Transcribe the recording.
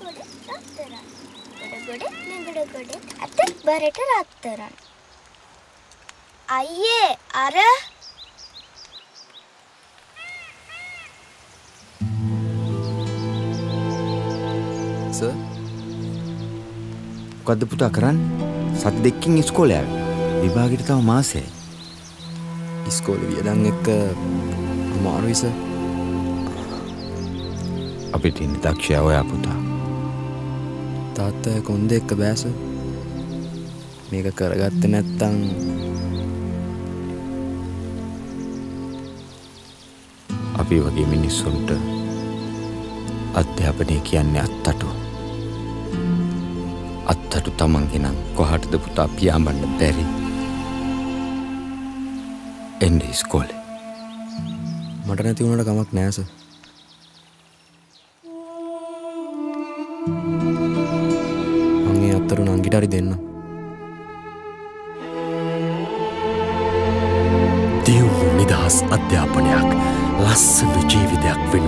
ගොඩ රත්තරන්. ගොඩ ගොඩ නැගඩ ගොඩ ඇත බරට රත්තරන්. අයියේ අර! සර්. මොකද්ද පුතා කරන්න? සත් දෙකකින් ඉස්කෝලේ ආවේ. විභාගෙට තව මාසෙයි ඉස්කෝලේ වියදම් එක්ක අමාරුයි සර්. අපිට ඉන්න දක්ෂයා ඔයා පුතා තාත්තා කොන්ද එක්ක බෑස. මේක කරගත්ත නැත්තං අපි වගේ මිනිස්සුන්ට අධ්‍යාපනය කියන්නේ අත්තටු. අත්තටු තමන්ගෙනම් කොහටද පුතා පියාඹන්න බැරි? එන්ඩ ඉස්කෝලේ. මට නැති වුණට කමක් නෑස මගේ අත්තරු නංගිට හරි දෙන්න. දියුණු නිදහස් අධ්‍යාපනයක් ලස්සඳ ජීවිතයක් වෙනුවෙන් රට අනුර